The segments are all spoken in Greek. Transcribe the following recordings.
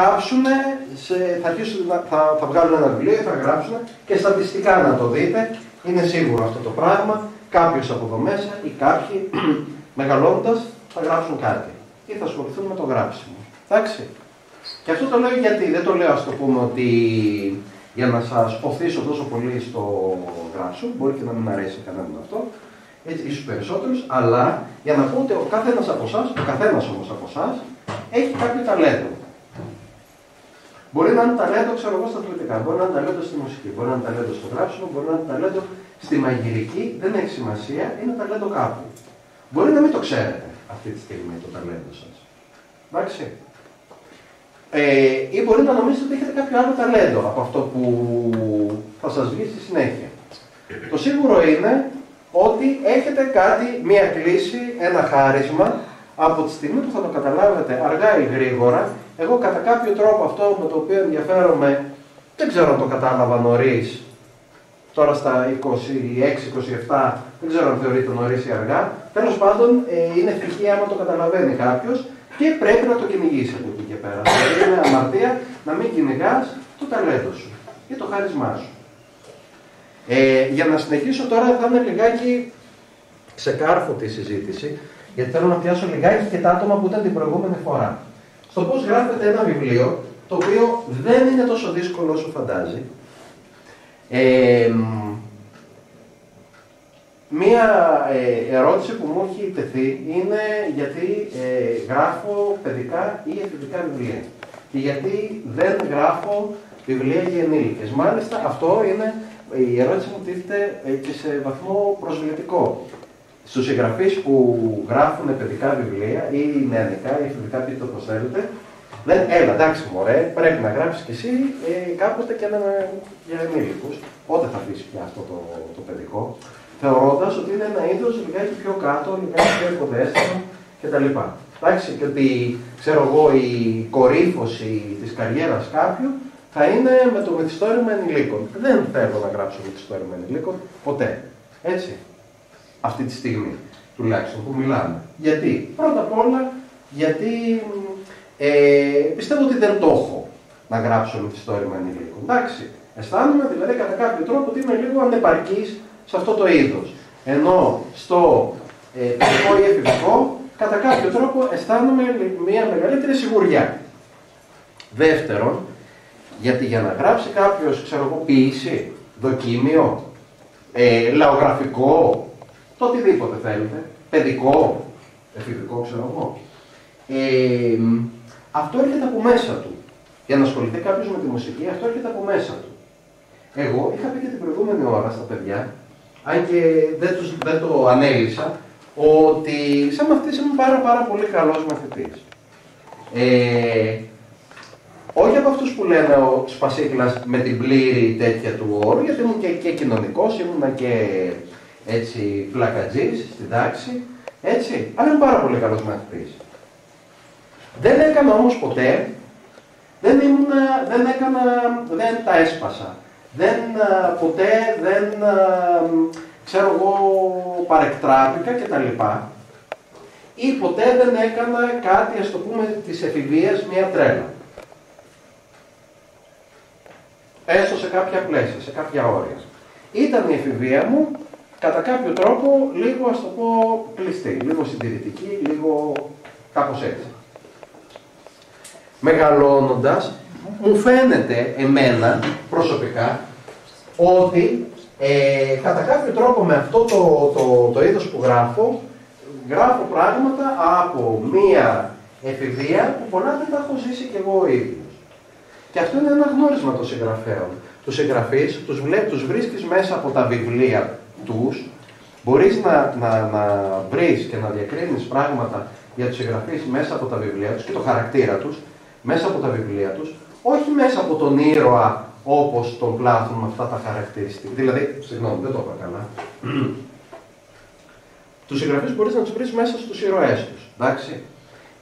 γράψουν, σε, θα, αρχίσουν, θα, θα βγάλουν ένα βιβλίο, θα γράψουν και στατιστικά να το δείτε. Είναι σίγουρο αυτό το πράγμα. Κάποιος από εδώ μέσα ή κάποιοι μεγαλώνοντα θα γράψουν κάτι ή θα ασχοληθούν με το γράψιμο. Εντάξει. Και αυτό το λέω γιατί, δεν το λέω ας το πούμε ότι για να σας οθήσω τόσο πολύ στο γράψιμο, μπορεί και να μην αρέσει κανέναν αυτό, έτσι, ίσως περισσότερους, αλλά για να πω ότι ο καθένας από εσάς, ο καθένας όμως από εσάς, έχει κάποιο ταλέντο. Μπορεί να είναι ταλέντο, ξέρω εγώ, στα αθλητικά, μπορεί να είναι ταλέντο στη μουσική, μπορεί να είναι ταλέντο στο γράψιμο, μπορεί να είναι ταλέντο στη μαγειρική, δεν έχει σημασία, είναι ταλέντο κάπου. Μπορεί να μην το ξέρετε αυτή τη στιγμή το ταλέντο σας. Εντάξει. Ε, ή μπορεί να νομίζετε ότι έχετε κάποιο άλλο ταλέντο από αυτό που θα σας βγει στη συνέχεια. Το σίγουρο είναι ότι έχετε κάτι, μία κλίση, ένα χάρισμα, από τη στιγμή που θα το καταλάβετε αργά ή γρήγορα, εγώ κατά κάποιο τρόπο αυτό με το οποίο ενδιαφέρομαι, δεν ξέρω αν το κατάλαβα νωρίς, τώρα στα 26-27, δεν ξέρω αν θεωρείται νωρίς ή αργά. Τέλος πάντων, ε, είναι ευτυχία άμα το καταλαβαίνει κάποιος και πρέπει να το κυνηγήσει από εκεί και πέρα. Δηλαδή, είναι αμαρτία να μην κυνηγάς το ταλέντο σου ή το χάρισμά σου. Ε, για να συνεχίσω τώρα θα είναι λιγάκι ξεκάρφωτη η συζήτηση, γιατί θέλω να πιάσω λιγάκι και τα άτομα που ήταν την προηγούμενη φορά. Στο πώς γράφεται ένα βιβλίο, το οποίο δεν είναι τόσο δύσκολο όσο φαντάζει. Ε, μία ε, ερώτηση που μου έχει τεθεί είναι γιατί ε, γράφω παιδικά ή εφηβικά βιβλία. Και γιατί δεν γράφω βιβλία για ενήλικες. Μάλιστα αυτό είναι η ερώτηση μου τίθεται ε, και σε βαθμό προσβλητικό. Στους συγγραφείς που γράφουν παιδικά βιβλία ή νεανικά ή εφηβικά πείτε όπως θέλετε, λένε, έλα εντάξει μωρέ, πρέπει να γράψεις κι εσύ ε, κάποτε και ένα για ενήλικους. Πότε θα αφήσεις πια αυτό το, το παιδικό, θεωρώντας ότι είναι ένα είδος λιγάκι πιο κάτω, λιγάκι πιο υποδέστημα κτλ. Εντάξει, και ότι, ξέρω εγώ, η κορύφωση της καριέρας κάποιου θα είναι με το μυθιστόρημα ενηλίκων. Δεν θέλω να γράψω μυθιστόρημα ενηλίκων, ποτέ. Έτσι. Αυτή τη στιγμή, τουλάχιστον, που μιλάμε. Γιατί; Πρώτα απ' όλα, γιατί ε, πιστεύω ότι δεν το έχω να γράψω μυθιστόρημα ενηλίκων. Εντάξει. Αισθάνομαι δηλαδή κατά κάποιο τρόπο ότι είμαι λίγο ανεπαρκής σε αυτό το είδος. Ενώ στο ε, παιδικό ή εφηβικό, κατά κάποιο τρόπο αισθάνομαι μια μεγαλύτερη σιγουριά. Δεύτερον, γιατί για να γράψει κάποιος, ξέρω εγώ, ποιήση, δοκίμιο, ε, λαογραφικό, το οτιδήποτε θέλετε, παιδικό, εφηβικό, ξέρω εγώ, ε, αυτό έρχεται από μέσα του. Για να ασχοληθεί κάποιος με τη μουσική, αυτό έρχεται από μέσα του. Εγώ είχα πει και την προηγούμενη ώρα στα παιδιά, αν και δεν, τους, δεν το ανέλησα, ότι σαν μαθητής είμαι πάρα πάρα πολύ καλός μαθητής. Ε, όχι από αυτούς που λένε ο Σπασίκλας με την πλήρη τέτοια του όρου, γιατί ήμουν και, και κοινωνικός, ήμουν και έτσι πλακατζή στην τάξη, έτσι, αλλά είμαι πάρα πολύ καλός μαθητής. Δεν έκανα όμως ποτέ, δεν, ήμουν, δεν έκανα, δεν τα έσπασα. Δεν, ποτέ δεν, ξέρω εγώ, παρεκτράπηκα κτλ. Ή ποτέ δεν έκανα κάτι, ας το πούμε, της εφηβείας μια τρέλα έστω σε κάποια πλαίσια, σε κάποια όρια. Ήταν η εφηβεία μου κατά κάποιο τρόπο λίγο, ας το πω, κλειστή, λίγο συντηρητική, λίγο κάπως έτσι. Μεγαλώνοντας, μου φαίνεται εμένα προσωπικά ότι ε, κατά κάποιο τρόπο με αυτό το, το, το είδος που γράφω, γράφω πράγματα από μία εφηβεία που πολλά δεν τα έχω ζήσει κι εγώ ο ίδιος. Και αυτό είναι ένα γνώρισμα των συγγραφέων. Τους συγγραφείς τους, τους βρίσκεις μέσα από τα βιβλία τους, μπορείς να, να, να βρεις και να διακρίνεις πράγματα για τους συγγραφείς μέσα από τα βιβλία τους και το χαρακτήρα τους, μέσα από τα βιβλία τους, όχι μέσα από τον ήρωα όπως τον πλάθουν με αυτά τα χαρακτηριστικά. Δηλαδή, συγγνώμη, δεν το είπα καλά. Τους συγγραφείς μπορείς να τους βρεις μέσα στους ήρωές τους. Εντάξει.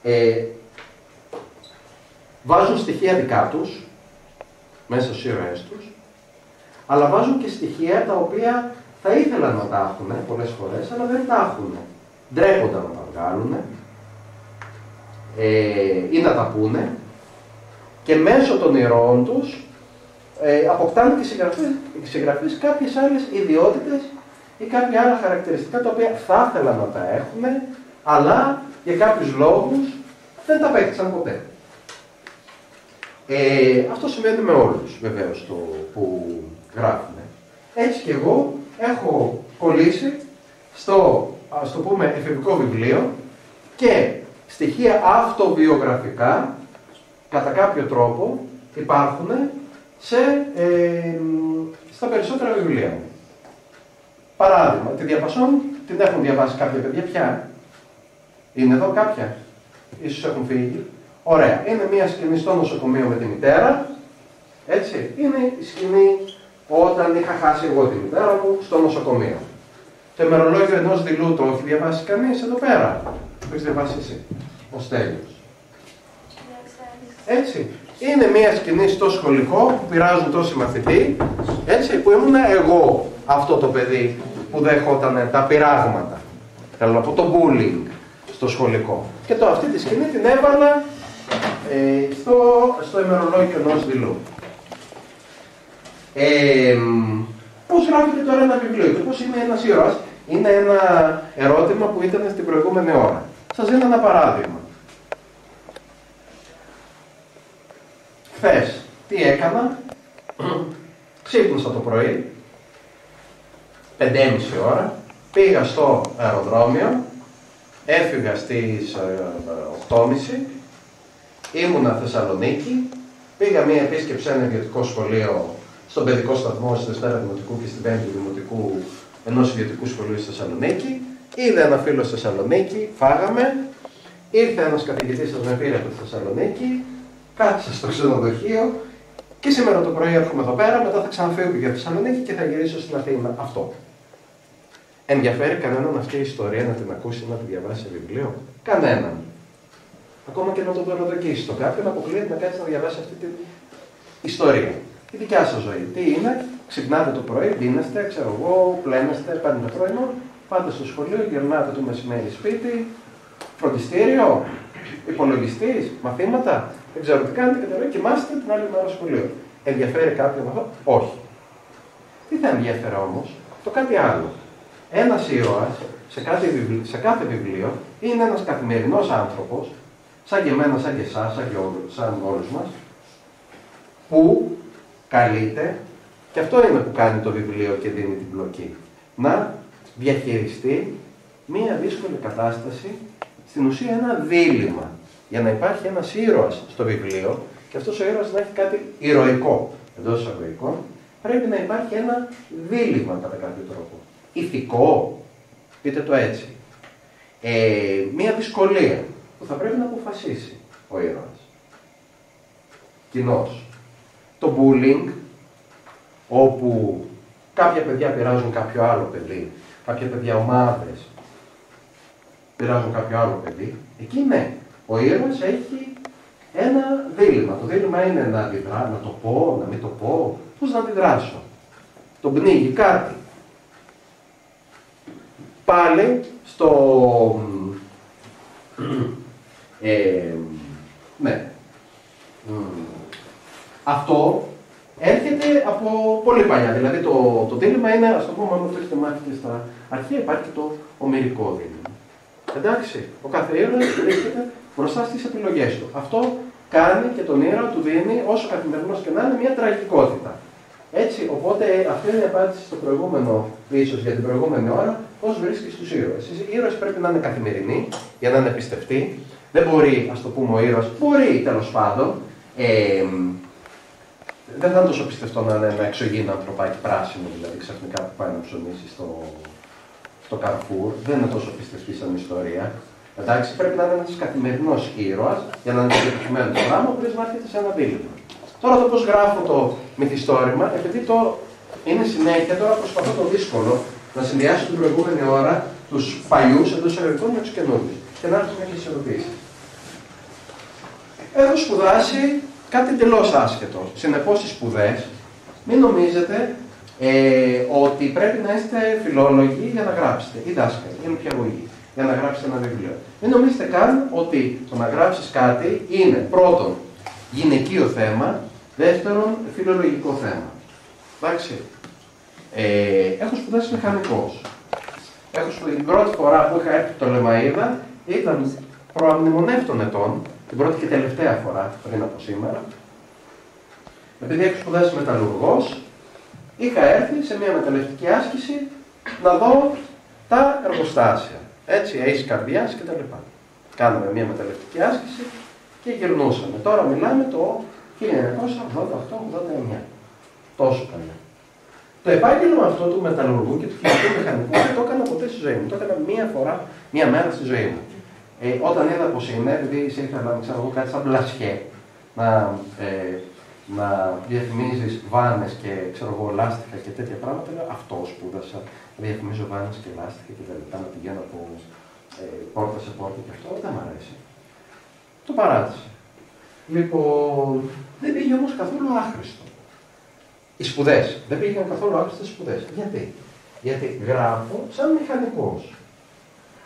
Ε, βάζουν στοιχεία δικά τους, μέσα στους ήρωές τους, αλλά βάζουν και στοιχεία τα οποία θα ήθελαν να τα έχουν πολλές φορές, αλλά δεν τα έχουν. Ντρέπονταν να τα βγάλουν ε, ή να τα πούνε Και μέσω των ηρώων τους ε, αποκτάνε και συγγραφείς κάποιες άλλες ιδιότητες ή κάποια άλλα χαρακτηριστικά τα οποία θα ήθελαν να τα έχουν, αλλά για κάποιους λόγους δεν τα απέκτησαν ποτέ. Ε, αυτό σημαίνει με όλους βεβαίως το που γράφουμε. Έτσι και εγώ έχω κολλήσει στο, ας το πούμε, εφηβικό βιβλίο και στοιχεία αυτοβιογραφικά, κατά κάποιο τρόπο, υπάρχουν σε, ε, στα περισσότερα βιβλία μου. Παράδειγμα, τη διαπασόν την έχουν διαβάσει κάποια παιδιά πια; Είναι εδώ κάποια; Ίσως έχουν φύγει; Ωραία. Είναι μια σκηνή στο νοσοκομείο με τη μητέρα. Έτσι. Είναι η σκηνή όταν είχα χάσει εγώ τη μητέρα μου στο νοσοκομείο. Το ημερολόγιο ενός δειλού το έχει διαβάσει κανείς εδώ πέρα. Το έχεις διαβάσει εσύ. Ο Στέλιος. Έτσι. Είναι μια σκηνή στο σχολικό που πειράζουν τόσοι μαθητή, έτσι, που ήμουν εγώ αυτό το παιδί που δέχονταν τα πειράγματα. Θέλω να πω το bullying στο σχολικό. Και το αυτή τη σκηνή την έβαλα ε, στο, στο ημερολόγιο ενός δειλού. Ε, πώς γράφεται τώρα ένα βιβλίο και πώς είναι ένας ήρωας. Είναι ένα ερώτημα που ήταν στην προηγούμενη ώρα. Σας δίνω ένα παράδειγμα. Χθες, τι έκανα, ξύπνησα το πρωί, 5.30 ώρα, πήγα στο αεροδρόμιο, έφυγα στις 8.30, ε, ήμουνα Θεσσαλονίκη, πήγα μία επίσκεψη σε ένα ιδιωτικό σχολείο στον παιδικό σταθμό στη Δευτέρα Δημοτικού και στην Πέμπτη Δημοτικού ενός ιδιωτικού σχολείου στη Θεσσαλονίκη. Είδα ένα φίλο στη Θεσσαλονίκη, φάγαμε. Ήρθε ένας καθηγητής σας με πήρε από τη Θεσσαλονίκη, κάθισα στο ξενοδοχείο και σήμερα το πρωί έρχομαι εδώ πέρα. Μετά θα ξαναφύγω για τη Θεσσαλονίκη και θα γυρίσω στην Αθήνα. Αυτό. Ενδιαφέρει κανέναν αυτή η ιστορία να την ακούσει, να την διαβάσει σε βιβλίο; Κανέναν. Ακόμα και να το δωροδοκίσει το κάποιον, αποκλείεται να κάτσει να διαβάσει αυτή την ιστορία. Η δικιά σας ζωή. Τι είναι, ξυπνάτε το πρωί, δίνεστε, ξέρω εγώ, πλένεστε, παίρνετε πρωινό, πάτε στο σχολείο, γυρνάτε το μεσημέρι σπίτι, φροντιστήριο, υπολογιστής, μαθήματα, δεν ξέρω τι κάνετε και τώρα κοιμάστε την άλλη μέρα στο σχολείο. Ενδιαφέρει κάποιον αυτό, όχι. Τι θα ενδιαφέρει όμως, το κάτι άλλο. Ένας ήρωας σε, σε κάθε βιβλίο είναι ένας καθημερινός άνθρωπος, σαν και εμένα, σαν και εσάς, σαν, σαν όλους μας, που καλείται, και αυτό είναι που κάνει το βιβλίο και δίνει την πλοκή, να διαχειριστεί μία δύσκολη κατάσταση, στην ουσία ένα δίλημα, για να υπάρχει ένας ήρωας στο βιβλίο και αυτός ο ήρωας να έχει κάτι ηρωικό εντός εισαγωγικών, πρέπει να υπάρχει ένα δίλημα κατά κάποιο τρόπο. Ηθικό, πείτε το έτσι. Ε, μία δυσκολία που θα πρέπει να αποφασίσει ο ήρωας. Κοινός το bullying, όπου κάποια παιδιά πειράζουν κάποιο άλλο παιδί, κάποια παιδιά ομάδες πειράζουν κάποιο άλλο παιδί, εκεί ναι, ο ήρωας έχει ένα δίλημα. Το δίλημα είναι να αντιδρά, να το πω, να μην το πω, πώς να αντιδράσω; Τον πνίγει κάτι. Πάλι στο... Ε, ναι. Αυτό έρχεται από πολύ παλιά. Δηλαδή το, το δίλημα είναι, ας το πούμε, αν το έχετε μάθει και στα αρχαία, υπάρχει το ομερικό δίλημα. Εντάξει, ο κάθε ήρωα βρίσκεται μπροστά στις επιλογές του. Αυτό κάνει και τον ήρωα του δίνει, όσο καθημερινός και να είναι, μια τραγικότητα. Έτσι, οπότε αυτή είναι η απάντηση στο προηγούμενο, ίσως για την προηγούμενη ώρα, πώς βρίσκεις τους ήρωες; Οι ήρωες πρέπει να είναι καθημερινοί για να είναι πιστευτοί. Δεν μπορεί, ας το πούμε, ο ήρωας, μπορεί τέλος πάντων, ε, δεν θα είναι τόσο πιστευτό να είναι ένα εξωγήινο ανθρωπάκι πράσινο, δηλαδή ξαφνικά που πάει να ψωνίσει στο, στο Καρφούρ. Δεν είναι τόσο πιστευτή σαν ιστορία. Εντάξει, πρέπει να είναι ένας καθημερινός ήρωας για να είναι συγκεκριμένο το πράγμα, χωρί να έρχεται σε ένα δίλημα. Τώρα το πώς γράφω το μυθιστόρημα, επειδή το είναι συνέχεια, τώρα προσπαθώ το δύσκολο να συνδυάσω την προηγούμενη ώρα τους παλιούς εντός εισαγωγικών με τους καινούριους και να έρθουν κάποιε ερωτήσεις. Έχω σπουδάσει κάτι εντελώς άσχετο. Συνεπώς, οι σπουδές, μην νομίζετε ε, ότι πρέπει να είστε φιλόλογοι για να γράψετε, ή δάσκαλοι, ή νηπιαγωγοί, για να γράψετε ένα βιβλίο. Μην νομίζετε καν ότι το να γράψεις κάτι είναι πρώτον γυναικείο θέμα. Δεύτερον, φιλολογικό θέμα. Εντάξει. Ε, έχω σπουδάσει μηχανικός. Έχω σπουδάσει την πρώτη φορά που είχα έρθει το Λεμαίδα ήταν προαμνημονεύτων ετών, την πρώτη και τελευταία φορά πριν από σήμερα. Επειδή έχω σπουδάσει μεταλλουργός, είχα έρθει σε μια μεταλλευτική άσκηση να δω τα εργοστάσια. Έτσι, έχει καρδιάς κτλ. Κάναμε μια μεταλλευτική άσκηση και γυρνούσαμε. Τώρα μιλάμε το 1988-89. Τόσο παλιά. Το επάγγελμα αυτό του μεταλλουργού και του χημικού μηχανικού δεν το έκανα ποτέ στη ζωή μου. Το έκανα μία φορά, μία μέρα στη ζωή μου. Ε, όταν είδα πως είναι, επειδή ήθελα να ξέρω κάτι σαν μπλασχέ, να, ε, να διαφημίζεις βάνες και ξέρω εγώ λάστιχα και τέτοια πράγματα, λέω αυτός σπούδασα. Διαφημίζω βάνες και λάστιχα και τα λοιπά, να πηγαίνω από ε, πόρτα σε πόρτα και αυτό δεν μου αρέσει. Το παράτησε. Λοιπόν, δεν πήγε όμως καθόλου άχρηστο. Οι σπουδές. Δεν πήγαν καθόλου άχρηστες σπουδές. Γιατί; Γιατί γράφω σαν μηχανικός.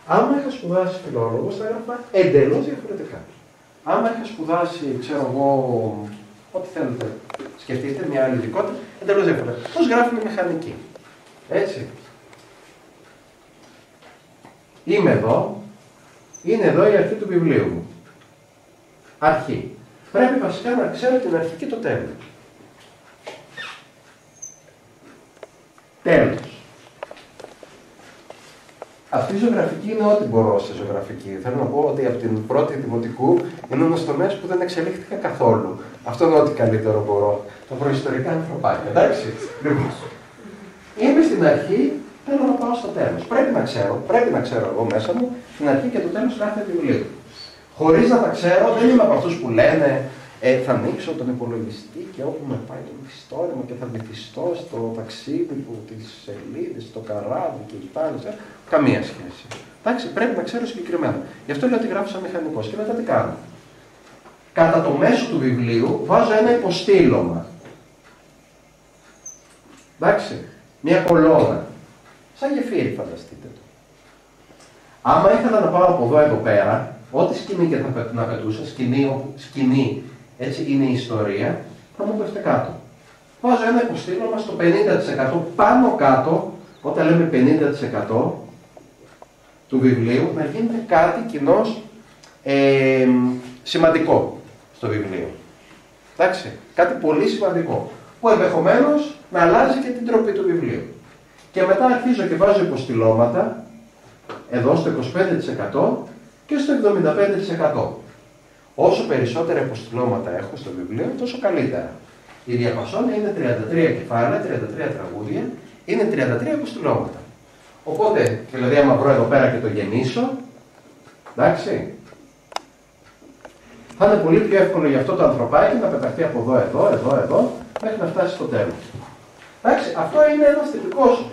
Άμα είχα σπουδάσει φιλόλογος, θα έγραφα εντελώς διαφορετικά. Άμα είχα σπουδάσει, ξέρω εγώ, ό,τι θέλετε, σκεφτείτε μια άλλη ειδικότητα, εντελώς διαφορετικά. Πώς γράφουμε μηχανική. Έτσι. Είμαι εδώ, είναι εδώ η αρχή του βιβλίου μου. Αρχή. Πρέπει βασικά να ξέρω την αρχή και το τέλος. Τέλος. Αυτή η ζωγραφική είναι ό,τι μπορώ σε ζωγραφική. Θέλω να πω ότι από την πρώτη δημοτικού είναι ένας τομέας που δεν εξελίχθηκα καθόλου. Αυτό είναι ό,τι καλύτερο μπορώ. Τα προϊστορικά ανθρωπάκια. Εντάξει. Λοιπόν. Είμαι στην αρχή, θέλω να πάω στο τέλος. Πρέπει να ξέρω, πρέπει να ξέρω εγώ μέσα μου την αρχή και το τέλος κάθε βιβλίου. Χωρίς να τα ξέρω, δεν είμαι από αυτούς που λένε ε, θα ανοίξω τον υπολογιστή και όπου με πάει το μυθιστόρημα και θα βυθιστώ στο ταξίδι που τις σελίδες, στο καράβι και πάλι. Καμία σχέση. Εντάξει, πρέπει να ξέρω συγκεκριμένα. Γι' αυτό λέω ότι γράφω σαν μηχανικός και μετά τι κάνω. Κατά το μέσο του βιβλίου βάζω ένα υποστήλωμα. Εντάξει, μια κολόνα. Σαν γεφύρι φανταστείτε το. Άμα ήθελα να πάω από εδώ εδώ πέρα, ό,τι σκηνή και θα να πετούσα, σκηνή, σκηνή έτσι είναι η ιστορία, θα μου πέφτει κάτω. Βάζω ένα υποστήρωμα στο 50% πάνω κάτω, όταν λέμε 50% του βιβλίου, να γίνεται κάτι κοινώς ε, σημαντικό στο βιβλίο. Εντάξει, κάτι πολύ σημαντικό, που ενδεχομένως να αλλάζει και την τροπή του βιβλίου. Και μετά αρχίζω και βάζω υποστηλώματα, εδώ στο 25% και στο 75%. Όσο περισσότερα υποστηλώματα έχω στο βιβλίο, τόσο καλύτερα. Η διαπασόνια είναι 33 κεφάλαια, 33 τραγούδια, είναι 33 υποστηλώματα. Οπότε, δηλαδή, άμα βρω εδώ πέρα και το γεννήσω, εντάξει, θα είναι πολύ πιο εύκολο για αυτό το ανθρωπάκι να πεταχθεί από εδώ, εδώ, εδώ, εδώ, μέχρι να φτάσει στο τέλος. Εντάξει, αυτό είναι ένας τυπικός.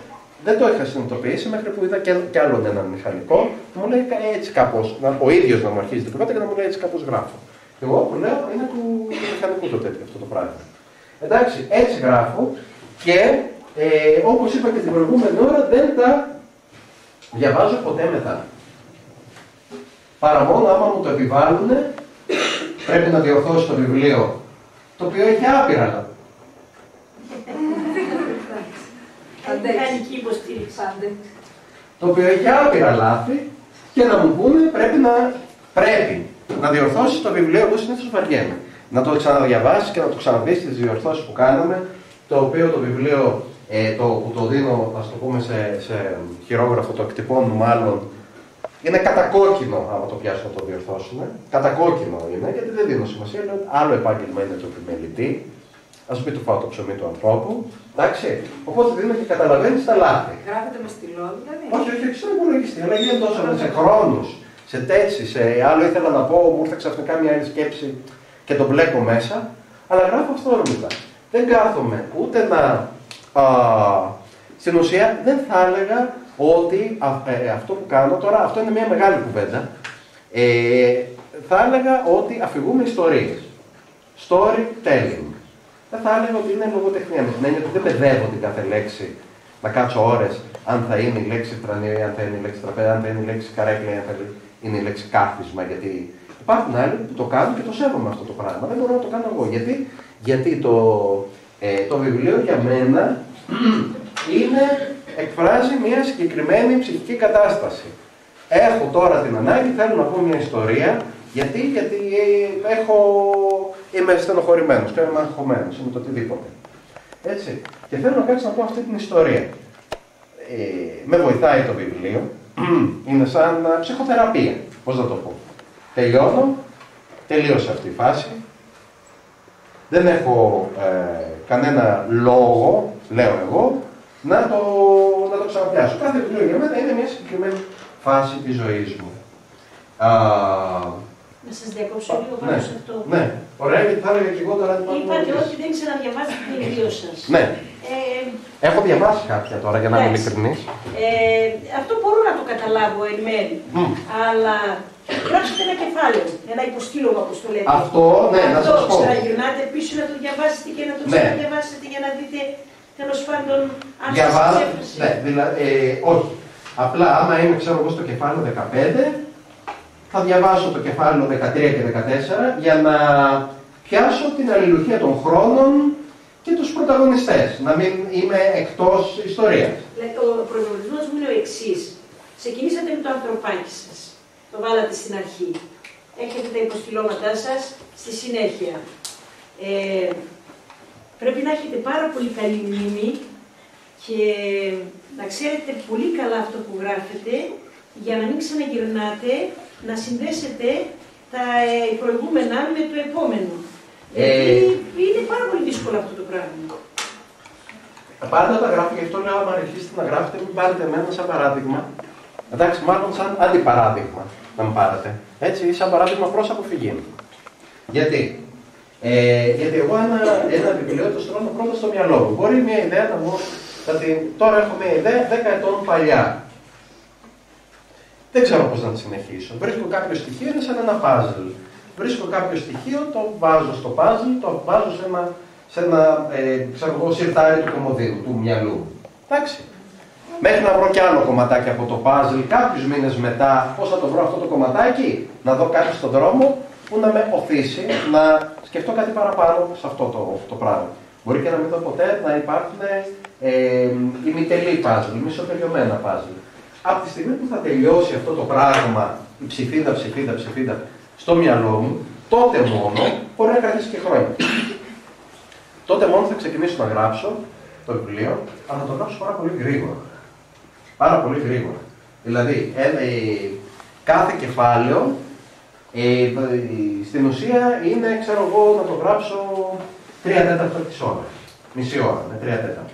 Δεν το είχα συνειδητοποιήσει μέχρι που είδα και, άλλον έναν μηχανικό που μου λέει έτσι κάπως, ο ίδιος να μου αρχίζει την πρώτα και να μου λέει έτσι κάπως γράφω. Εγώ που λέω είναι του, μηχανικού το τέτοιο αυτό το πράγμα. Εντάξει, έτσι γράφω και ε, όπως είπα και την προηγούμενη ώρα δεν τα διαβάζω ποτέ μετά. Παρά μόνο άμα μου το επιβάλλουν, πρέπει να διορθώσω το βιβλίο, το οποίο έχει άπειρα Μηχανική υποστήριξη. Το οποίο έχει άπειρα λάθη και να μου πούνε πρέπει να, πρέπει να διορθώσει το βιβλίο που συνήθως βαριέμαι. Να το ξαναδιαβάσεις και να το ξαναδείς τις διορθώσεις που κάναμε. Το οποίο το βιβλίο ε, το, που το δίνω, ας το πούμε σε, σε χειρόγραφο, το εκτυπώνουν μάλλον, είναι κατακόκκινο άμα το πιάσουν να το διορθώσουν. Κατακόκκινο είναι, γιατί δεν δίνω σημασία. Λέω, άλλο επάγγελμα είναι το επιμελητή, Α πει του φάω το ψωμί του ανθρώπου. Εντάξει. Οπότε δίνει και καταλαβαίνεις τα λάθη. Γράφεται με στυλό, δηλαδή. Όχι, όχι, όχι, στον υπολογιστή. Αλλά γίνεται τόσο σε χρόνους, σε τέτοιες, σε άλλο ήθελα να πω, μου ήρθε ξαφνικά μια άλλη σκέψη και τον μπλέκω μέσα. Αλλά γράφω αυθόρμητα. Δεν κάθομαι ούτε να. Α, στην ουσία δεν θα έλεγα ότι ε, αυτό που κάνω τώρα, αυτό είναι μια μεγάλη κουβέντα. Ε, θα έλεγα ότι αφηγούμε ιστορίες. Storytelling δεν θα έλεγα ότι είναι λογοτεχνία. Με την έννοια ότι δεν παιδεύω την κάθε λέξη να κάτσω ώρες αν θα είναι η λέξη φρανία, αν θα είναι η λέξη τραπέζι, αν θα είναι η λέξη καρέκλα, αν θα είναι η λέξη κάθισμα, γιατί Υπάρχουν άλλοι που το κάνουν και το σέβομαι αυτό το πράγμα. Δεν μπορώ να το κάνω εγώ. Γιατί, Γιατί το, ε, το βιβλίο για μένα είναι, εκφράζει μια συγκεκριμένη ψυχική κατάσταση. Έχω τώρα την ανάγκη, θέλω να πω μια ιστορία, γιατί, γιατί ε, έχω, είμαι στενοχωρημένο, είμαι αγχωμένος, είμαι το οτιδήποτε. Έτσι. Και θέλω να κάτσω να πω αυτή την ιστορία. Ε, με βοηθάει το βιβλίο. Είναι σαν ψυχοθεραπεία. Πώς να το πω. Τελειώνω. Τελείωσε αυτή η φάση. Δεν έχω ε, κανένα λόγο, λέω εγώ, να το, να το ξαναπιάσω. Κάθε βιβλίο για μένα είναι μια συγκεκριμένη φάση της ζωής μου. Α, να σας διακόψω λίγο πάνω ναι, σε αυτό. Ναι, ωραία, γιατί θα έλεγα και εγώ τώρα. Είπατε ότι δεν ξαναδιαβάζετε το βιβλίο σας. Ναι. Ε, Έχω διαβάσει κάποια τώρα για να είμαι ειλικρινής. Ε, αυτό μπορώ να το καταλάβω εν μέρη. Mm. Αλλά γράψετε ένα κεφάλαιο, ένα υποστήλωμα όπως το λέτε. Αυτό, ναι, αυτό, να σας πω. Ξαναγυρνάτε πίσω να το διαβάσετε και να το ναι. ξαναδιαβάσετε για να δείτε τέλος πάντων αν Διαβάζω. Ναι, δηλαδή, ε, όχι. Απλά άμα είμαι ξέρω εγώ στο κεφάλαιο 15, θα διαβάσω το κεφάλαιο 13 και 14 για να πιάσω την αλληλουχία των χρόνων και τους πρωταγωνιστές, να μην είμαι εκτός ιστορίας. Ο προβληματισμός μου είναι ο εξής. Ξεκινήσατε με το ανθρωπάκι σας. Το βάλατε στην αρχή. Έχετε τα υποστηλώματά σας στη συνέχεια. Ε, πρέπει να έχετε πάρα πολύ καλή μνήμη και να ξέρετε πολύ καλά αυτό που γράφετε για να μην ξαναγυρνάτε να συνδέσετε τα ε, προηγούμενα με το επόμενο. Ε... Γιατί είναι πάρα πολύ δύσκολο αυτό το πράγμα. Πάρτε τα γράφει, γι' αυτό λέω: Αν αρχίσετε να γράφετε, μην πάρετε εμένα σαν παράδειγμα. Εντάξει, μάλλον σαν αντιπαράδειγμα να μου πάρετε. Έτσι, σαν παράδειγμα προς αποφυγή. Γιατί, ε, γιατί εγώ ένα, ένα βιβλίο το στρώνω πρώτα στο μυαλό μου. Μπορεί μια ιδέα να μου. Δηλαδή, τώρα έχω μια ιδέα 10 ετών παλιά. Δεν ξέρω πώς να τη συνεχίσω. Βρίσκω κάποιο στοιχείο, είναι σαν ένα puzzle. Βρίσκω κάποιο στοιχείο, το βάζω στο puzzle, το βάζω σε ένα, σε ένα ε, ξέρω, σιρτάρι του κομμωδίου, του μυαλού. Εντάξει. Μέχρι να βρω κι άλλο κομματάκι από το puzzle, κάποιους μήνες μετά, πώς θα το βρω αυτό το κομματάκι, να δω κάτι στον δρόμο που να με οθήσει να σκεφτώ κάτι παραπάνω σε αυτό το, το πράγμα. Μπορεί και να μην δω ποτέ να υπάρχουν ε, ημιτελή puzzle, μισοτελειωμένα puzzle από τη στιγμή που θα τελειώσει αυτό το πράγμα, η ψηφίδα, ψηφίδα, ψηφίδα, στο μυαλό μου, τότε μόνο, μπορεί να κρατήσει και χρόνια. τότε μόνο θα ξεκινήσω να γράψω το βιβλίο, αλλά θα το γράψω πάρα πολύ γρήγορα. Πάρα πολύ γρήγορα. Δηλαδή, ε, ε, κάθε κεφάλαιο ε, στην ουσία είναι, ξέρω εγώ, να το γράψω τρία τέταρτα της ώρας. Μισή ώρα, με τρία τέταρτα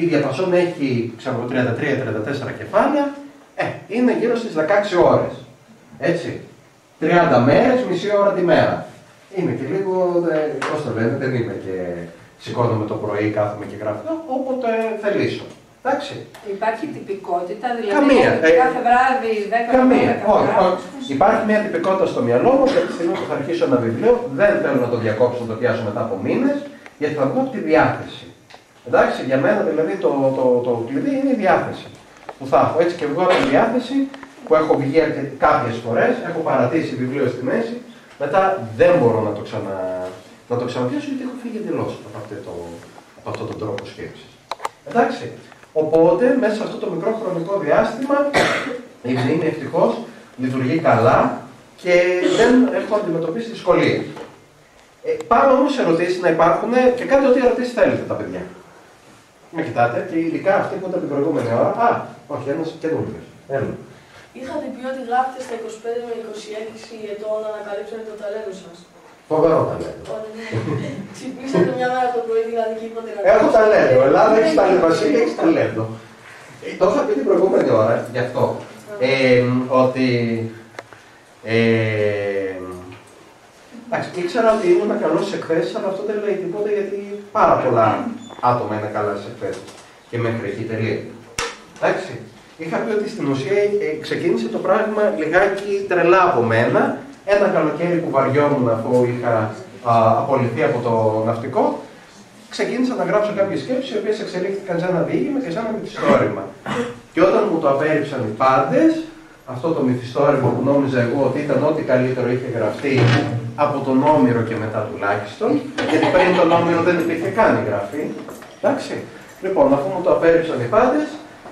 η διαπασόν έχει 33-34 κεφάλαια, ε, είναι γύρω στις 16 ώρες. Έτσι. 30 μέρες, μισή ώρα τη μέρα. Είναι και λίγο, ε, πώς το λένε, δεν είμαι και σηκώνομαι το πρωί, κάθομαι και γράφω, όποτε θελήσω. Εντάξει. Υπάρχει τυπικότητα, δηλαδή καμία. Ε, κάθε βράδυ, 10 καμία. Όχι, όχι. Υπάρχει μια τυπικότητα στο μυαλό μου και τη στιγμή που θα αρχίσω ένα βιβλίο, δεν θέλω να το διακόψω, να το πιάσω μετά από μήνες, γιατί θα βγω από τη διάθεση. Εντάξει, για μένα δηλαδή το, το, το, κλειδί είναι η διάθεση που θα έχω. Έτσι και εγώ από τη διάθεση που έχω βγει κάποιες φορές, έχω παρατήσει βιβλίο στη μέση, μετά δεν μπορώ να το, ξανα, να το ξαναπιάσω γιατί έχω φύγει εντελώς από, αυτό από αυτόν τον τρόπο σκέψης. Εντάξει. Οπότε μέσα σε αυτό το μικρό χρονικό διάστημα η μνήμη ευτυχώς λειτουργεί καλά και δεν έχω αντιμετωπίσει δυσκολίες. Ε, πάμε όμως σε ερωτήσεις να υπάρχουν και κάντε ό,τι ερωτήσεις θέλετε τα παιδιά. Με κοιτάτε και ειδικά αυτή που ήταν την προηγούμενη ώρα. Α, όχι, ένας καινούριος. Έλα. Είχατε πει ότι γράφετε στα 25 με 26 ετών να ανακαλύψετε το ταλέντο σας. Φοβερό ταλέντο. Ξυπνήσατε μια μέρα το πρωί, δηλαδή και είπατε να Έχω ταλέντο. Ελλάδα έχεις ταλέντο. Βασίλη έχεις ταλέντο. Ε, το είχα πει την προηγούμενη ώρα γι' αυτό. Ε, ότι. Ε, εντάξει, ήξερα ότι ήμουν καλός σε εκθέσει, αλλά αυτό δεν λέει τίποτα γιατί πάρα πολλά άτομα είναι καλά σε εκθέσει. Και μέχρι εκεί τελεία. Εντάξει. Είχα πει ότι στην ουσία ε, ξεκίνησε το πράγμα λιγάκι τρελά από μένα. Ένα καλοκαίρι που βαριόμουν αφού είχα α, απολυθεί από το ναυτικό, ξεκίνησα να γράψω κάποιες σκέψεις οι οποίες εξελίχθηκαν σε ένα διήγημα και σε ένα μυθιστόρημα. Και όταν μου το απέρριψαν οι πάντες, αυτό το μυθιστόρημα που νόμιζα εγώ ότι ήταν ό,τι καλύτερο είχε γραφτεί από τον Όμηρο και μετά τουλάχιστον, γιατί πριν τον Όμηρο δεν υπήρχε καν η γραφή. Εντάξει. Λοιπόν, αφού μου το απέρριψαν οι πάντες,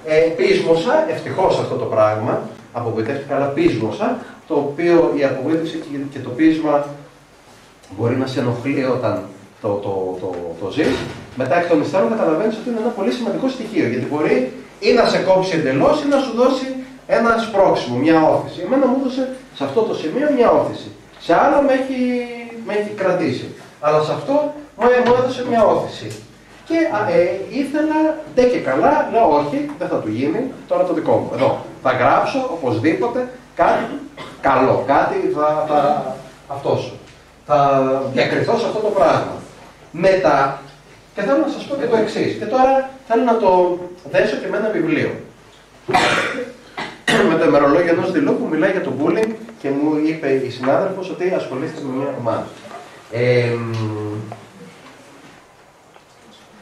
ε, πείσμωσα, ευτυχώς αυτό το πράγμα, απογοητεύτηκα, αλλά πείσμωσα, το οποίο η απογοήτευση και- και το πείσμα μπορεί να σε ενοχλεί όταν το, το, το, το ζεις. Μετά εκ των υστέρων καταλαβαίνεις ότι είναι ένα πολύ σημαντικό στοιχείο. Γιατί μπορεί ή να σε κόψει εντελώς ή να σου δώσει ένα σπρώξιμο, μια όθηση. Εμένα μου έδωσε σε αυτό το σημείο μια όθηση. Σε άλλο με έχει, με έχει κρατήσει. Αλλά σε αυτό μου, μου έδωσε μια όθηση. Και α, ε, ήθελα, ντε και καλά, λέω όχι, δεν θα του γίνει, τώρα το δικό μου. Εδώ, θα γράψω οπωσδήποτε κάτι καλό, κάτι θα, θα αυτός σου. Θα διακριθώ σε αυτό το πράγμα. Μετά, και θέλω να σας πω και το εξής. Και τώρα θέλω να το δέσω και με ένα βιβλίο. Με το ημερολόγιο ενός δηλού που μιλάει για το bullying και μου είπε η συνάδελφος ότι ασχολείστε με μια ομάδα. Ε, μ,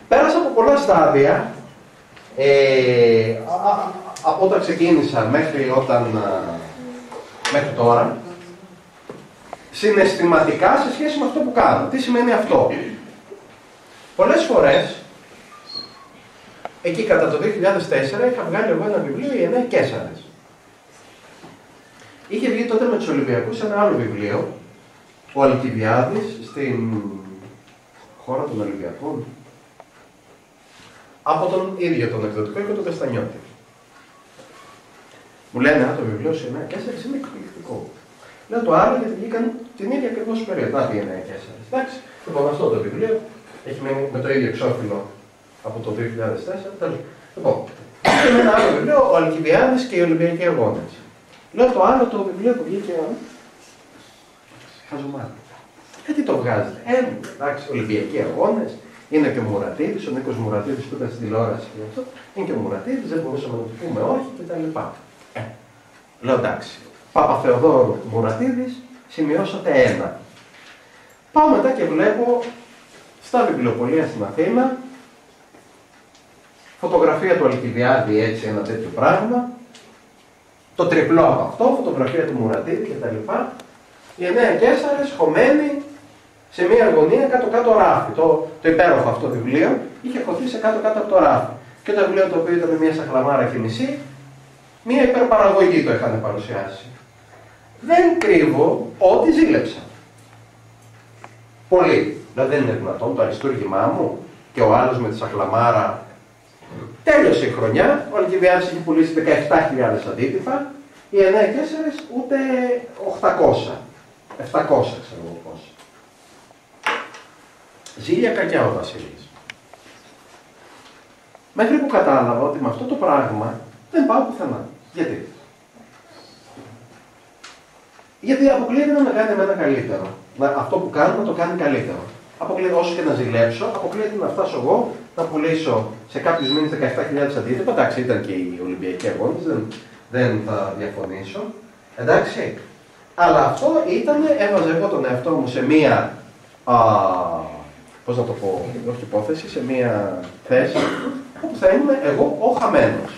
πέρασα από πολλά στάδια ε, α- α- από όταν ξεκίνησα μέχρι όταν α, μέχρι τώρα συναισθηματικά σε σχέση με αυτό που κάνω. Τι σημαίνει αυτό; Πολλές φορές, εκεί κατά το 2004, είχα βγάλει εγώ ένα βιβλίο, οι εννέα Κέσσαρες. Είχε βγει τότε με τους Ολυμπιακούς ένα άλλο βιβλίο, ο Αλκιβιάδης, στην χώρα των Ολυμπιακών, από τον ίδιο τον εκδοτικό και τον Καστανιώτη. Μου λένε, Α, το βιβλίο σε 9 Κέσσαρες είναι εκπληκτικό. Λέω το άλλο γιατί βγήκαν την ίδια ακριβώς περίοδο. Να πει 9 Κέσσαρες. Εντάξει, λοιπόν αυτό το βιβλίο έχει μείνει με το ίδιο εξώφυλλο από το 2004. Τέλος. Λοιπόν, και με ένα άλλο βιβλίο, ο Αλκιβιάδης και οι Ολυμπιακοί Αγώνες. Λέω το άλλο το βιβλίο που βγήκε. Χαζομάτι. Γιατί το βγάζετε; Ε, εντάξει, Ολυμπιακοί Αγώνες. Είναι και ο Μουρατίδης, ο Νίκος Μουρατίδης που ήταν στην τηλεόραση και αυτό. Είναι και ο Μουρατίδης, δεν μπορούσαμε να του πούμε όχι κτλ. Ε, λέω εντάξει. Παπαθεοδόρου Μουρατίδης, σημειώσατε ένα. Πάω μετά και βλέπω στα βιβλιοπολία στην Αθήνα φωτογραφία του Αλκιβιάδη έτσι ένα τέτοιο πράγμα το τριπλό από αυτό, φωτογραφία του Μουρατίδη κτλ. Οι εννέα Κέσσαρες χωμένοι σε μία γωνία κάτω-κάτω ράφι. Το, το υπέροχο αυτό βιβλίο είχε χωθεί σε κάτω-κάτω από το ράφι. Και το βιβλίο το οποίο ήταν μία σαχλαμάρα και μισή, μία υπερπαραγωγή το είχαν παρουσιάσει. Δεν κρύβω ότι ζήλεψα. Πολύ. Δηλαδή δεν είναι δυνατόν το αριστούργημά μου και ο άλλος με τη σαχλαμάρα Τέλειωσε η χρονιά, ο Αλκιβιάδης είχε πουλήσει 17.000 αντίτυπα, οι 9 Κέσσαρες ούτε 800, 700 ξέρω εγώ πώς. Ζήλια κακιά ο Βασίλης. Μέχρι που κατάλαβα ότι με αυτό το πράγμα δεν πάω πουθενά. Γιατί; Γιατί αποκλείεται να με κάνει εμένα καλύτερο. Να, αυτό που κάνω να το κάνει καλύτερο. Αποκλείεται όσο και να ζηλέψω, αποκλείεται να φτάσω εγώ να πουλήσω σε κάποιους μήνες 17.000 αντίτυπα. Εντάξει, ήταν και οι Ολυμπιακοί αγώνες, δεν, δεν θα διαφωνήσω. Εντάξει. Αλλά αυτό ήταν, έβαζα εγώ τον εαυτό μου σε μία, α, πώς να το πω, όχι υπόθεση, σε μία θέση όπου θα ήμουν εγώ ο χαμένος.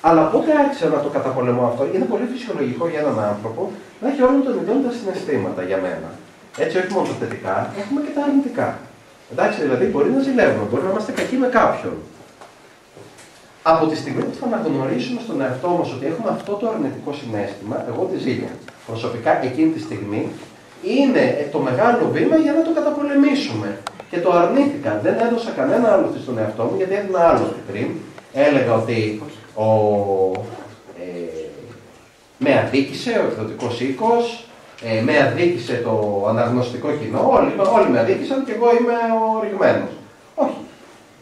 Αλλά πότε άρχισα να το καταπολεμώ αυτό, είναι πολύ φυσιολογικό για έναν άνθρωπο να έχει όλων των ειδών τα συναισθήματα για μένα. Έτσι, όχι μόνο τα θετικά, έχουμε και τα αρνητικά. Εντάξει, δηλαδή μπορεί να ζηλεύουμε, μπορεί να είμαστε κακοί με κάποιον. Από τη στιγμή που θα αναγνωρίσουμε στον εαυτό μας ότι έχουμε αυτό το αρνητικό συνέστημα, εγώ τη ζήλια, προσωπικά εκείνη τη στιγμή, είναι το μεγάλο βήμα για να το καταπολεμήσουμε. Και το αρνήθηκα. Δεν έδωσα κανένα άλλο στον εαυτό μου, γιατί έδινα άλλο πριν. Έλεγα ότι ο, ε, με αδίκησε ο εκδοτικός οίκος, ε, με αδίκησε το αναγνωστικό κοινό, όλοι, όλοι με αδίκησαν και εγώ είμαι ο ρηγμένος. Όχι.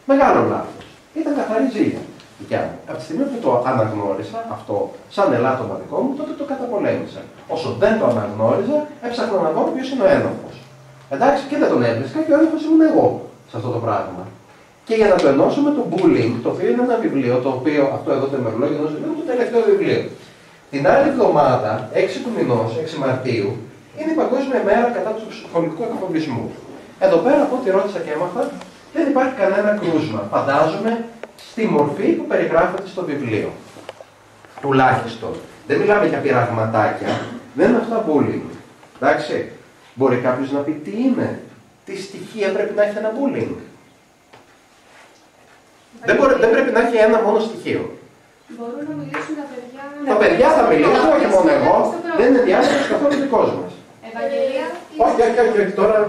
Μεγάλο λάθος. Ήταν καθαρή ζήλια δικιά μου. Από τη στιγμή που το αναγνώρισα αυτό σαν ελάττωμα δικό μου, τότε το καταπολέμησα. Όσο δεν το αναγνώριζα, έψαχνα να δω ποιος είναι ο ένοχος. Εντάξει, και δεν τον έβρισκα και ο ένοχος ήμουν εγώ σε αυτό το πράγμα. Και για να το ενώσω με το bullying, το οποίο είναι ένα βιβλίο, το οποίο αυτό εδώ το ημερολόγιο ενός βιβλίου, το τελευταίο βιβλίο. Την άλλη εβδομάδα, 6 του μηνός, 6 Μαρτίου, είναι η Παγκόσμια Μέρα κατά του ψυχολογικού εκφοβισμού. Εδώ πέρα, από ό,τι ρώτησα και έμαθα, δεν υπάρχει κανένα κρούσμα. Φαντάζομαι στη μορφή που περιγράφεται στο βιβλίο. Τουλάχιστον. Δεν μιλάμε για πειραγματάκια. Δεν είναι αυτά bullying. Εντάξει. Μπορεί κάποιος να πει τι είναι, τι στοιχεία πρέπει να έχει ένα bullying; Δεν, μπορεί, δεν πρέπει να έχει ένα μόνο στοιχείο. Μπορούν να μιλήσουν τα παιδιά. Τα παιδιά θα μιλήσουν, όχι μόνο εγώ. Δεν είναι διάσταση καθόλου δικό μα. Ευαγγελία. Όχι, όχι, όχι, όχι, τώρα.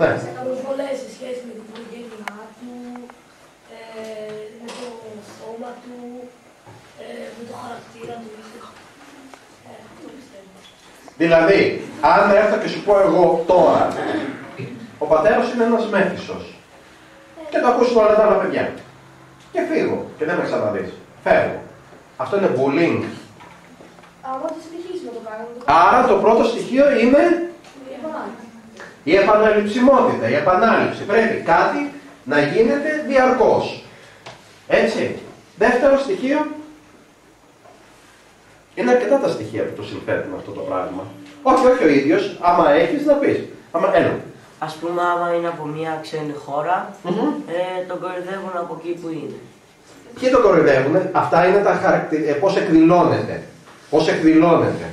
Ναι. Προσβολές σε σχέση με το προγένειά του, ε, με το σώμα του, ε, με το χαρακτήρα του. Ε, αυτό πιστεύω. Δηλαδή, αν έρθω και σου πω εγώ τώρα, ο πατέρας είναι ένας μέθησος και το ακούσουν όλα τα άλλα παιδιά και φύγω και δεν με ξαναδείς, φεύγω. Αυτό είναι bullying. Άμα το συνεχίσει να το κάνει, να το Άρα το πρώτο στοιχείο είναι κάνει. η επαναληψιμότητα, η επανάληψη. Πρέπει κάτι να γίνεται διαρκώς. Έτσι. Δεύτερο στοιχείο, είναι αρκετά τα στοιχεία που το συνθέτουν αυτό το πράγμα. Όχι, όχι ο ίδιος, άμα έχεις να πεις. Άμα, έλα. Ας πούμε, άμα είναι από μια ξένη χώρα, Μμμ. ε, τον κορυδεύουν από εκεί που είναι. Ποιοι το κοροϊδεύουν, αυτά είναι τα χαρακτηριστικά, πώς εκδηλώνεται. Πώς εκδηλώνεται.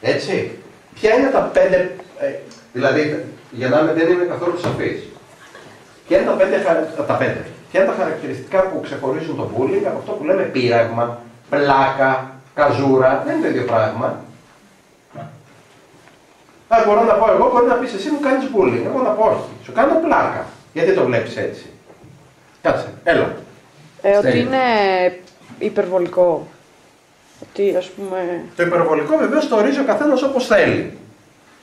Έτσι. Ποια είναι τα πέντε, ε, δηλαδή, για να είμαι- δεν είμαι καθόλου σαφής. Ποια είναι τα πέντε, χαρα- τα πέντε. Ποια είναι τα χαρακτηριστικά που ξεχωρίζουν το bullying από αυτό που λέμε πείραγμα, πλάκα, καζούρα. Δεν είναι το ίδιο πράγμα. Α, μπορώ να πω εγώ, μπορεί να πεις εσύ μου κάνεις bullying. Εγώ να πω όχι. Σου κάνω πλάκα. Γιατί το βλέπεις έτσι. Κάτσε, έλα. Ε, ότι Στέλιο. είναι υπερβολικό. Ότι ας πούμε... Το υπερβολικό βεβαίως το ορίζει ο καθένας όπως θέλει.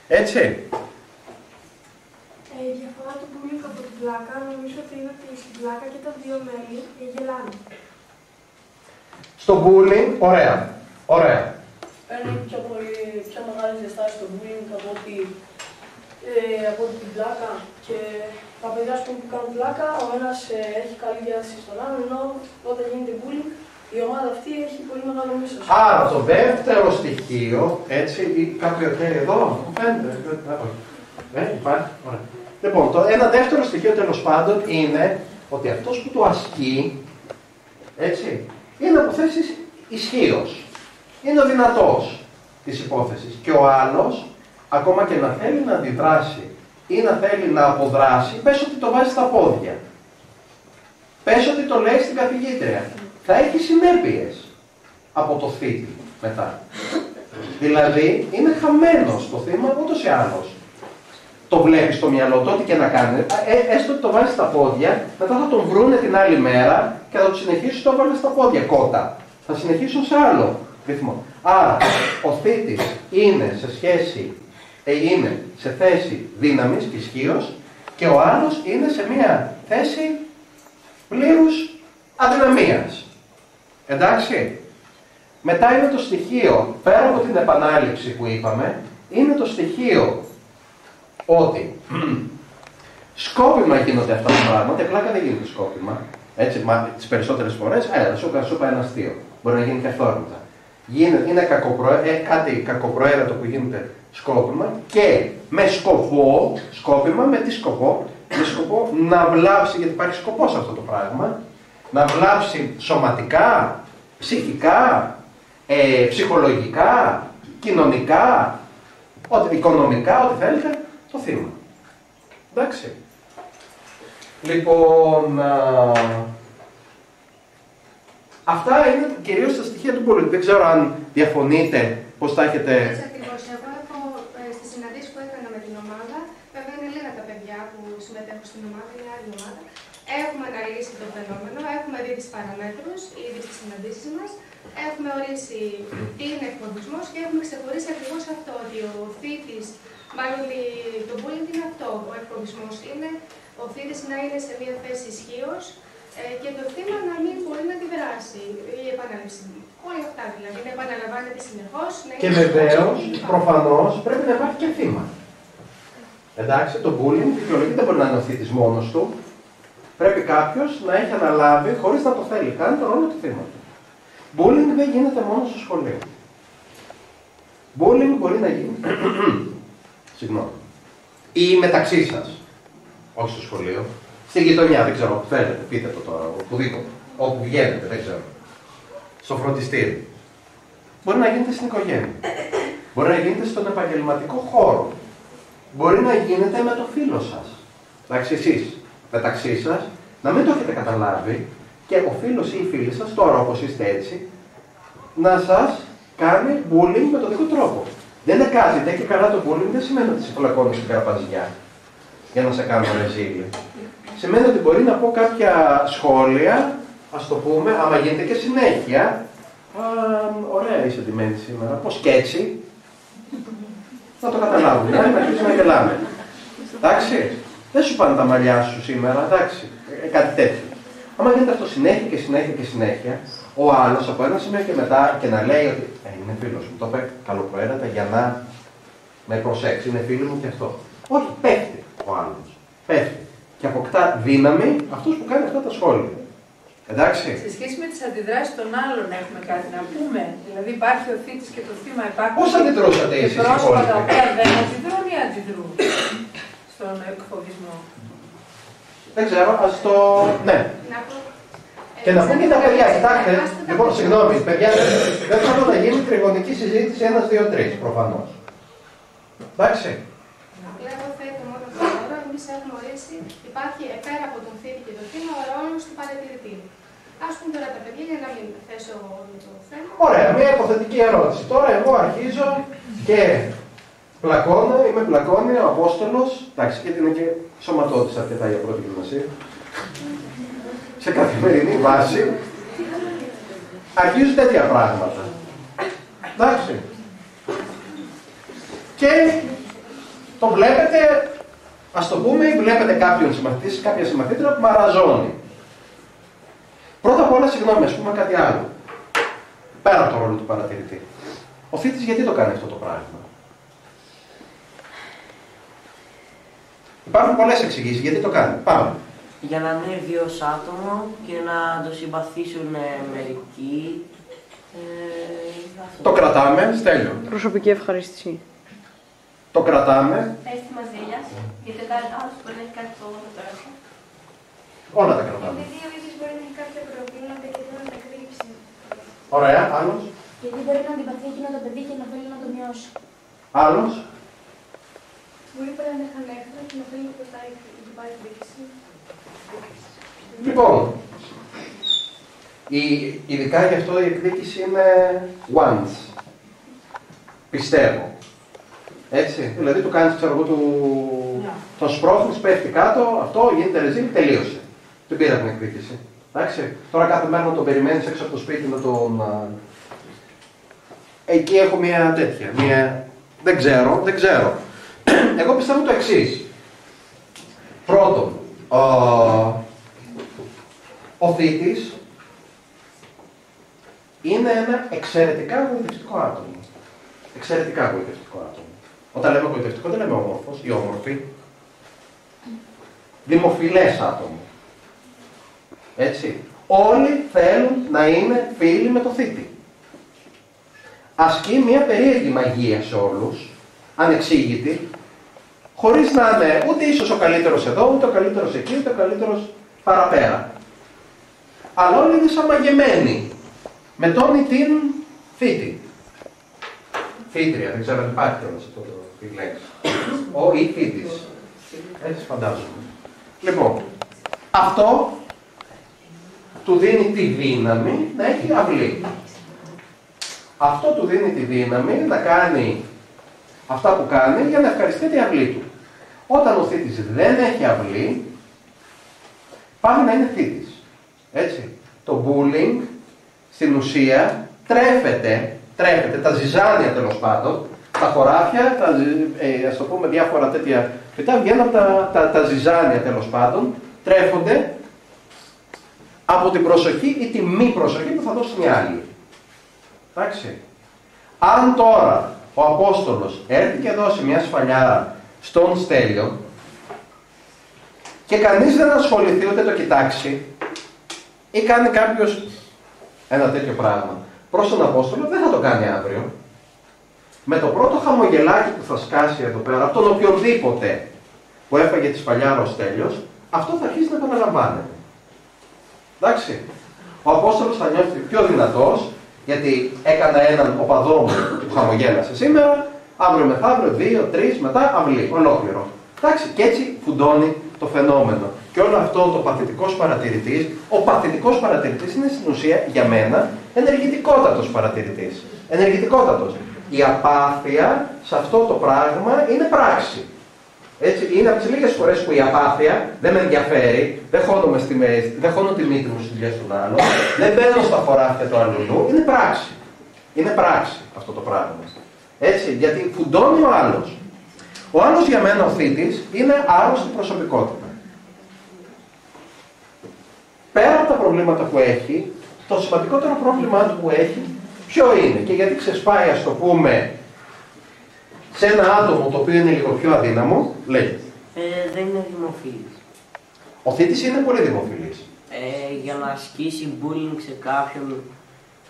Έτσι. Ε, η διαφορά του bullying από την πλάκα νομίζω ότι είναι ότι στην πλάκα και τα δύο μέλη γελάνε. Στο bullying, ωραία. Ωραία. Παίρνει πιο, πολύ, πιο μεγάλη διαστάση το bullying από ότι, ε, από ότι την πλάκα. Και τα παιδιά ας πούμε, που κάνουν πλάκα, ο ένας έχει καλή διάθεση στον άλλον, ενώ όταν γίνεται bullying, η ομάδα αυτή έχει πολύ μεγάλο μίσος. Άρα το δεύτερο στοιχείο, έτσι, ή κάποιο θέλει εδώ, μου φαίνεται. ε, όχι. Ε, υπάρχει, ωραία. Λοιπόν, το ένα δεύτερο στοιχείο τέλος πάντων είναι ότι αυτός που το ασκεί, έτσι, είναι από θέσεις ισχύως. Είναι ο δυνατός της υπόθεσης. Και ο άλλος, ακόμα και να θέλει να αντιδράσει ή να θέλει να αποδράσει, πες ότι το βάζει στα πόδια. Πες ότι το λέει στην καθηγήτρια. Θα έχει συνέπειες από το θήτη μετά. δηλαδή, είναι χαμένος το θύμα ούτως ή άλλως. Το βλέπεις στο μυαλό του, ό,τι και να κάνει. Ε, έστω ότι το βάζει στα πόδια, μετά θα τον βρούνε την άλλη μέρα και θα το συνεχίσει το έβαλε στα πόδια κότα. Θα συνεχίσουν σε άλλο ρυθμό. Άρα, ο θήτης είναι σε σχέση, ε, είναι σε θέση δύναμης και ισχύως και ο άλλος είναι σε μια θέση πλήρους αδυναμίας. Εντάξει. Μετά είναι το στοιχείο, πέρα από την επανάληψη που είπαμε, είναι το στοιχείο ότι σκόπιμα γίνονται αυτά τα πράγματα, πλάκα δεν γίνεται σκόπιμα. Έτσι, μα τις περισσότερες φορές, έλα, σου είπα- σου είπα ένα αστείο. Μπορεί να γίνει και αυθόρμητα. Γίνεται, είναι κακοπροέ, ε, κάτι κακοπροαίρετο που γίνεται σκόπιμα και με σκοπό, σκόπιμα με τι σκοπό, με σκοπό να βλάψει, γιατί υπάρχει σκοπός σε αυτό το πράγμα, να βλάψει σωματικά, ψυχικά, ε, ψυχολογικά, κοινωνικά, ό,τι, οικονομικά, ό,τι θέλετε, το θύμα. Εντάξει. Λοιπόν, α, αυτά είναι κυρίως τα στοιχεία του πολίτη. Δεν ξέρω αν διαφωνείτε, πώς τα έχετε... Έτσι ακριβώ. Εγώ έχω ε, στι συναντήσει που έκανα με την ομάδα, βέβαια είναι λίγα τα παιδιά που συμμετέχουν στην ομάδα, είναι άλλη ομάδα. Έχουμε αναλύσει το φαινόμενο, έχουμε δει τις παραμέτρους ήδη στι συναντήσεις μας. Έχουμε ορίσει τι είναι εκφοβισμός και έχουμε ξεχωρίσει ακριβώς αυτό, ότι ο θήτη, μάλλον ότι το bullying είναι αυτό. Ο εκφοβισμός είναι ο θήτη να είναι σε μια θέση ισχύως ε, και το θύμα να μην μπορεί να αντιδράσει. Η επανάληψη. Όλα αυτά δηλαδή. Να επαναλαμβάνεται συνεχώς. Και βεβαίως, προφανώς, πρέπει να υπάρχει και θύμα. Εντάξει, το bullying δικαιολογείται δεν μπορεί να είναι ο θήτης μόνος του. Πρέπει κάποιος να έχει αναλάβει, χωρίς να το θέλει καν, τον ρόλο του θύματος. Bullying δεν γίνεται μόνος στο σχολείο. Bullying μπορεί να γίνει. Συγγνώμη. Ή μεταξύ σας. Όχι στο σχολείο. Στη γειτονιά, δεν ξέρω, όπου θέλετε, πείτε το τώρα, οπουδήποτε. Όπου βγαίνετε, δεν ξέρω. Στο φροντιστήρι. Μπορεί να γίνεται στην οικογένεια. Μπορεί να γίνεται στον επαγγελματικό χώρο. Μπορεί να γίνεται με το φίλο σας. Εντάξει, εσείς μεταξύ σας, να μην το έχετε καταλάβει και ο φίλος ή η φίλη σας, τώρα όπως είστε έτσι, να σας κάνει bullying με τον δικό τρόπο. Δεν είναι κάτι, δεν και καλά το bullying δεν σημαίνει ότι σε φυλακώνει στην καρπαζιά για να σε κάνω ρεζίλη. Σημαίνει ότι μπορεί να πω κάποια σχόλια, ας το πούμε, άμα γίνεται και συνέχεια. Α, ωραία είσαι ντυμένη σήμερα. Πώς και έτσι. Να το καταλάβουμε. Να μην αρχίσουμε να γελάμε. Εντάξει. Δεν σου πάνε τα μαλλιά σου σήμερα, εντάξει. Ε, κάτι τέτοιο. Άμα γίνεται αυτό συνέχεια και συνέχεια και συνέχεια, ο άλλος από ένα σημείο και μετά και να λέει ότι ε, είναι φίλος μου, το είπε καλοπροαίρετα για να με προσέξει, είναι φίλο μου και αυτό. Όχι, πέφτει ο άλλος. Πέφτει. Και αποκτά δύναμη αυτός που κάνει αυτά τα σχόλια. Εντάξει. Σε σχέση με τις αντιδράσεις των άλλων έχουμε κάτι να πούμε; Δηλαδή υπάρχει ο θήτης και το θύμα υπάρχουν. Πώς αντιδρούσατε και εσείς πρόσωπα τα οποία δεν αντιδρούν ή αντιδρούν στον εκφοβισμό; Δεν ξέρω, ας το. Ναι. Να πω. Και να πούμε και τα παιδιά, κοιτάξτε, λοιπόν, συγγνώμη, παιδιά, δεν θέλω να γίνει τριγωνική συζήτηση ένας, δύο, τρεις, προφανώς. Εντάξει. Απλά εγώ θέτω μόνο το όρο, εμείς έχουμε ορίσει, υπάρχει ε, πέρα από τον θήτη και το θύμα ο ρόλος του παρατηρητή. Α πούμε τώρα τα παιδιά για να μην θέσω όλο το θέμα. Ωραία, μια υποθετική ερώτηση. Τώρα εγώ αρχίζω και πλακώνω, είμαι πλακώνει, ο Απόστολος, εντάξει, γιατί είναι και σωματώτης αρκετά για πρώτη γυμνασία, σε καθημερινή βάση, αρχίζουν τέτοια πράγματα. Εντάξει. Και το βλέπετε, ας το πούμε, ή βλέπετε κάποιον συμμαθητή, κάποια συμμαθήτρια που μαραζώνει. Πρώτα απ' όλα, συγγνώμη, ας πούμε κάτι άλλο. Πέρα από το ρόλο του παρατηρητή. Ο θήτης γιατί το κάνει αυτό το πράγμα; Υπάρχουν πολλές εξηγήσεις γιατί το κάνει. Πάμε. Για να ανέβει ως άτομο και να το συμπαθήσουν ε, μερικοί. Ε, αυτό. Το κρατάμε, στέλνω. Προσωπική ευχαρίστηση. Το κρατάμε, Αίσθημα ζήλια, γιατί ο κάθε άλλος μπορεί να έχει κάτι το πέρασμα. όλα τα κρατάμε. Επειδή ο ίδιο μπορεί να έχει κάποια προβλήματα και δεν να τα κρύψει. Ωραία, άλλος, Γιατί μπορεί να αντιπαθεί εκείνο το παιδί και να θέλει να το μειώσει. άλλος; Μπορεί πέρα να είχαν έχθρα και να θέλει να το πάει να το πάρει κρύψη. Λοιπόν, η, ειδικά γι' αυτό η εκδίκηση είναι once. Πιστεύω. Έτσι, δηλαδή του κάνεις, ξέρω εγώ, του... τον σπρώχνεις, πέφτει κάτω, αυτό γίνεται ρεζίλ, τελείωσε. Δεν πήρα την εκδίκηση. Εντάξει, τώρα κάθε μέρα να τον περιμένεις έξω από το σπίτι να τον... α, Εκεί έχω μια τέτοια, μια... Δεν ξέρω, δεν ξέρω. Εγώ πιστεύω το εξής. Πρώτον, ο, ο θήτης είναι ένα εξαιρετικά γοητευτικό άτομο. Εξαιρετικά γοητευτικό άτομο. Όταν λέμε γοητευτικό δεν λέμε όμορφος ή όμορφη. Δημοφιλές άτομο. Έτσι. Όλοι θέλουν να είναι φίλοι με το θήτη. Ασκεί μια περίεργη μαγεία σε όλους, ανεξήγητη, χωρίς να είναι ούτε ίσως ο καλύτερος εδώ, ούτε ο καλύτερος εκεί, ούτε ο καλύτερος παραπέρα. Αλλά όλοι είναι σαν μαγεμένοι. Με τόνι την θήτη. Θήτρια, δεν ξέρω αν υπάρχει κιόλας αυτό το τη λέξη. Ο ή θήτης. Έτσι φαντάζομαι. Λοιπόν, αυτό του δίνει τη δύναμη να έχει αυλή. Αυτό του δίνει τη δύναμη να κάνει αυτά που κάνει για να ευχαριστεί τη αυλή του. Όταν ο θήτης δεν έχει αυλή, πάει να είναι θήτης. Έτσι. Το bullying στην ουσία τρέφεται, τρέφεται τα ζυζάνια τέλος πάντων, τα χωράφια, τα, ζυ- ε, ας το πούμε διάφορα τέτοια φυτά βγαίνουν από τα, τα, τα ζυζάνια τέλος πάντων, τρέφονται από την προσοχή ή τη μη προσοχή που θα δώσει μια άλλη. Εντάξει. Αν τώρα ο Απόστολος έρθει και δώσει μια σφαλιάρα στον Στέλιο και κανείς δεν ασχοληθεί ούτε το κοιτάξει ή κάνει κάποιος ένα τέτοιο πράγμα προς τον Απόστολο, δεν θα το κάνει αύριο. Με το πρώτο χαμογελάκι που θα σκάσει εδώ πέρα, από τον οποιονδήποτε που έφαγε τη σφαλιάρα ο Στέλιος, αυτό θα αρχίσει να επαναλαμβάνεται. Εντάξει. Ο Απόστολος θα νιώθει πιο δυνατός Γιατί έκανα έναν οπαδό μου που χαμογέλασε σήμερα, αύριο μεθαύριο, δύο, τρεις, μετά αυλή, ολόκληρο. Εντάξει, και έτσι φουντώνει το φαινόμενο. Και όλο αυτό το παθητικός παρατηρητής, ο παθητικός παρατηρητής είναι στην ουσία για μένα ενεργητικότατος παρατηρητής. Ενεργητικότατος. Η απάθεια σε αυτό το πράγμα είναι πράξη. Έτσι, είναι από τις λίγες φορές που η απάθεια δεν με ενδιαφέρει, δεν χώνομαι στη μέση, δεν χώνω τη μύτη μου στις δουλειές των άλλων, δεν μπαίνω στα χωράφια του αλλού, είναι πράξη. Είναι πράξη αυτό το πράγμα. Έτσι, γιατί φουντώνει ο άλλος. Ο άλλος για μένα ο θήτης είναι άρρωστη προσωπικότητα. Πέρα από τα προβλήματα που έχει, το σημαντικότερο πρόβλημά του που έχει, ποιο είναι και γιατί ξεσπάει, ας το πούμε, σε ένα άτομο το οποίο είναι λίγο πιο αδύναμο, λέγεται. Ε, δεν είναι δημοφιλής. Ο θήτης είναι πολύ δημοφιλής. Ε, για να ασκήσει bullying σε κάποιον,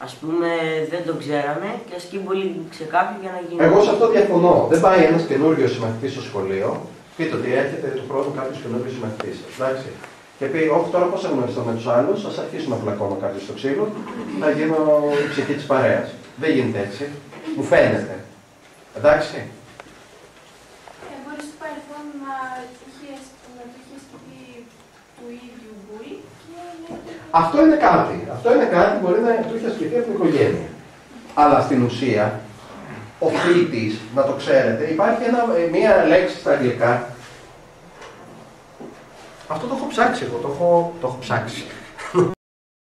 ας πούμε, δεν το ξέρανε και ασκεί bullying σε κάποιον για να γίνει... Εγώ σε αυτό διαφωνώ. Δεν πάει ένας καινούριο συμμαθητής στο σχολείο, πείτε ότι έρχεται του χρόνου κάποιος καινούριο συμμαθητής. Εντάξει. Και πει, Όχι, τώρα πώς θα γνωριστώ με τους άλλους, ας αρχίσουμε να πλακώνω κάποιο στο ξύλο, θα γίνω η ψυχή της παρέας. Δεν γίνεται έτσι. Μου φαίνεται. Εντάξει. Ε, μπορεί στο παρελθόν να είχε να του είχε σκεφτεί του ίδιου μπουλ και Αυτό είναι κάτι. Αυτό είναι κάτι που μπορεί να του είχε ασκηθεί από την οικογένεια. Αλλά στην ουσία, ο φοιτητής, να το ξέρετε, υπάρχει ένα, ε, μία λέξη στα αγγλικά. Αυτό το έχω ψάξει εγώ, το έχω, το έχω ψάξει.